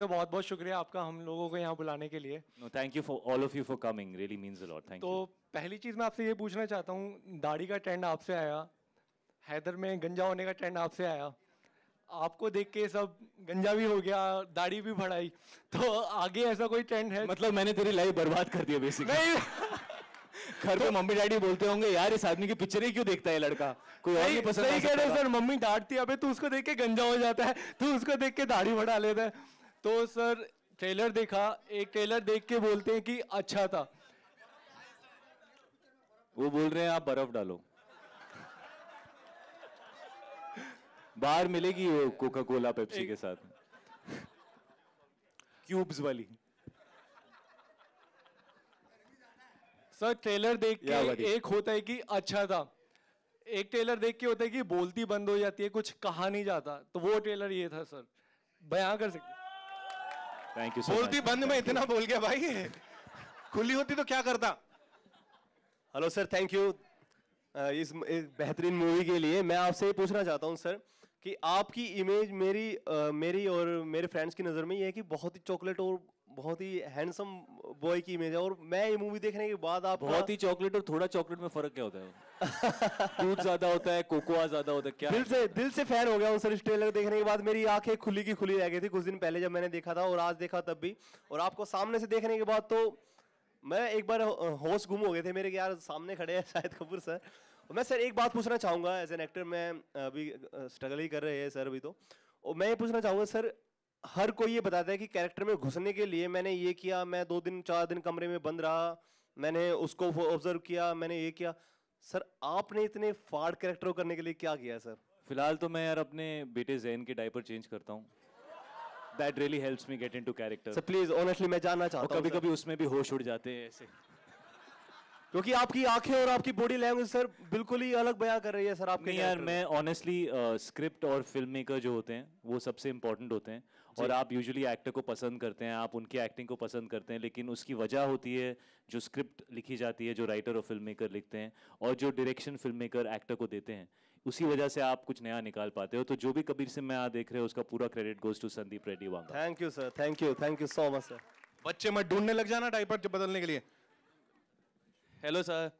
तो बहुत बहुत शुक्रिया आपका हम लोगों को यहाँ बुलाने के लिए। Thank you for all of you for coming. Really means a lot. तो पहली चीज़ मैं आपसे ये पूछना चाहता हूँ दाढ़ी का ट्रेंड आपसे आया हैदर में गंजा होने का ट्रेंड आपसे आया। आपको देख के सब गंजा भी हो गया दाढ़ी भी बढ़ाई तो आगे ऐसा कोई ट्रेंड है? मतलब मैंने तेरी लाइफ बर्बाद कर दिया बेसिकली नहीं। घर पे मम्मी डैडी बोलते होंगे यार इस आदमी की पिक्चर ही क्यों देखता है लड़का? कोई और नहीं पसंद सही कह रहे सर मम्मी डांटती है अबे तू उसको देख के गंजा हो जाता है तू उसको देख के दाढ़ी बढ़ा लेता है तो सर ट्रेलर देखा एक ट्रेलर देख के बोलते हैं कि अच्छा था। वो बोल रहे हैं आप बर्फ़ डालो। बाहर मिलेगी वो कोका कोला पेप्सी के साथ। क्यूब्स वाली। सर ट्रेलर देख के एक होता है कि अच्छा था। एक ट्रेलर देख के होता है कि बोलती बंद हो जाती है कुछ कहा नहीं जाता। तो वो ट्रेलर ये था सर। बयां कर सकते थैंक यू बोलती बंद में इतना बोल गया भाई। खुली होती तो क्या करता? हेलो सर थैंक यू इस इस बेहतरीन मूवी के लिए मैं आपसे ये पूछना चाहता हूँ सर कि आपकी इमेज मेरी आ, मेरी और मेरे फ्रेंड्स की नज़र में ये है कि बहुत ही चॉकलेट और बहुत ही हैंडसम बॉय की इमेज है और मैं ये मूवी देखने के बाद आप बहुत ही चॉकलेट और थोड़ा चॉकलेट में फ़र्क क्या होता है? दूध ज़्यादा होता है कोकोआ ज़्यादा होता है क्या दिल से दिल से फ़ैन हो गया हूँ सर इस ट्रेलर देखने के बाद मेरी आँखें खुली की खुली रह गई थी कुछ दिन पहले जब मैंने देखा था और आज देखा तब भी। और आपको सामने से देखने के बाद तो मैं एक बार होश गुम हो गए थे मेरे यार सामने खड़े हैं शायद कपूर सर। मैं सर एक बात पूछना चाहूँगा एज एन एक्टर मैं अभी स्ट्रगल ही कर रहे हैं सर अभी तो। और मैं ये पूछना चाहूँगा सर हर कोई ये बताता है कि कैरेक्टर में घुसने के लिए मैंने ये किया मैं दो दिन चार दिन कमरे में बंद रहा मैंने उसको ऑब्ज़र्व किया मैंने ये किया। सर आपने इतने फाड़ कैरेक्टर करने के लिए क्या किया सर? फ़िलहाल तो मैं यार अपने बेटे जैन के डायपर चेंज करता हूँ। That really helps me get into character sir please honestly मैं जानना चाहता हूँ कभी कभी उसमें भी होश उड़ जाते हैं ऐसे। क्योंकि आपकी आँखें और आपकी बॉडी लैंग्वेज सर बिल्कुल ही अलग बयां कर रही है सर आपके नहीं यार मैं। ऑनेस्टली स्क्रिप्ट और फ़िल्म मेकर जो होते हैं वो सबसे इम्पोर्टेंट होते हैं। और आप यूजुअली एक्टर को पसंद करते हैं आप उनकी एक्टिंग को पसंद करते हैं लेकिन उसकी वजह होती है जो स्क्रिप्ट लिखी जाती है जो राइटर और फ़िल्म मेकर लिखते हैं और जो डायरेक्शन फ़िल्म मेकर एक्टर को देते हैं उसी वजह से आप कुछ नया निकाल पाते हो। तो जो भी कबीर सिंह मैं देख रहे हो उसका पूरा credit goes to Sandeep Reddy Vanga thank you sir thank you thank you so much sir बच्चे मत ढूँढने लग जाना डायपर बदलने के लिए। Hello sir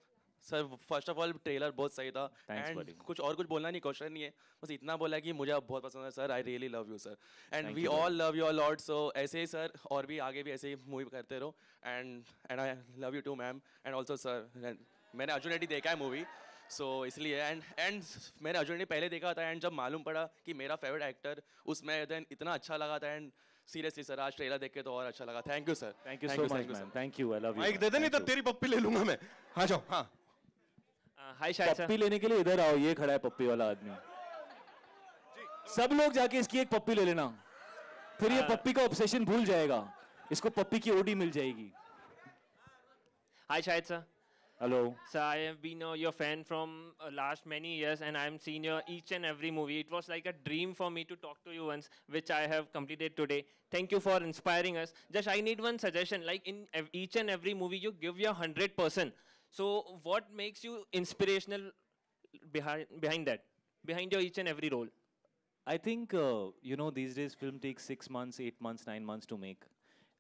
sir first of all trailer बहुत सही था। एंड कुछ और कुछ बोलना नहीं क्वेश्चन नहीं है। बस इतना बोला कि मुझे आप बहुत पसंद है sir I really love you sir and we all love you all lot so ऐसे ही सर और भी आगे भी ऐसे ही मूवी करते रहो। And and I love you too ma'am and also sir मैंने अर्जुन रेड्डी देखा है मूवी सो so, इसलिए एंड एंड मैंने अर्जुन रेड्डी पहले देखा था एंड जब मालूम पड़ा कि मेरा फेवरेट एक्टर उसमें देन इतना अच्छा लगा था एंड सीरियसली सर आज ट्रेलर देख के तो और अच्छा लगा। Thank you sir thank you so much man thank you I love you mic दे दे नहीं तो तेरी पप्पी ले लूँगा मैं। हाँ जाओ हाँ। हाय शायद पप्पी लेने के लिए इधर आओ ये खड़ा है पप्पी वाला आदमी। सब लोग जाके इसकी एक पप्पी ले लेना। फिर ये पप्पी का ऑब्सेशन भूल जाएगा। इसको पप्पी की ओडी मिल जाएगी। Hi Shahid sir. Hello So I have been uh, your fan from uh, last many years, and I am seeing your each and every movie. It was like a dream for me to talk to you once, which I have completed today. Thank you for inspiring us. Just I need one suggestion. Like in ev- each and every movie, you give your hundred percent. So what makes you inspirational behind behind that, behind your each and every role? I think uh, you know these days film takes six months, eight months, nine months to make,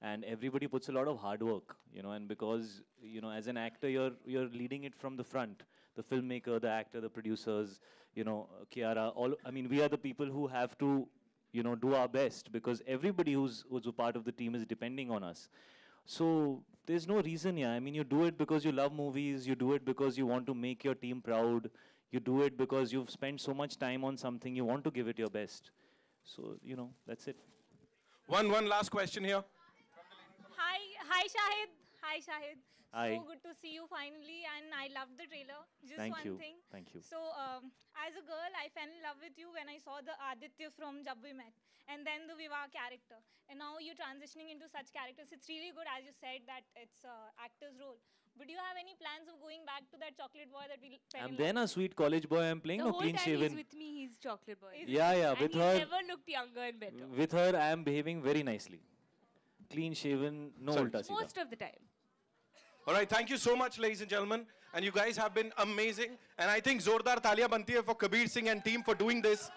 and everybody puts a lot of hard work, you know, and because, you know, as an actor, you're, you're leading it from the front, the filmmaker, the actor, the producers, you know, Kiara, all, I mean, we are the people who have to, you know, do our best because everybody who's, who's a part of the team is depending on us. So there's no reason, yeah. I mean, you do it because you love movies, you do it because you want to make your team proud, you do it because you've spent so much time on something, you want to give it your best. So, you know, that's it. One, one last question here. Hi, hi Shahid. Hi Shahid. Hi. So good to see you finally, and I loved the trailer. Just Thank one you. thing. Thank you. So, um, as a girl, I fell in love with you when I saw the Aditya from Jab We Met, and then the Viva character. And now you're transitioning into such characters. It's really good, as you said, that it's uh, actor's role. But do you have any plans of going back to that chocolate boy that we fell I'm then a sweet college boy. I'm playing The no whole clean time he's shaven. with me, he's chocolate boy. Is- Yeah, yeah. and With he her, never looked younger and better. with her, I am behaving very nicely. Clean shaven, no Sorry. ulta Most seedha. of the time. All right, thank you so much, ladies and gentlemen. And you guys have been amazing. And I think Zordar Talia Banti hai for Kabir Singh and team for doing this.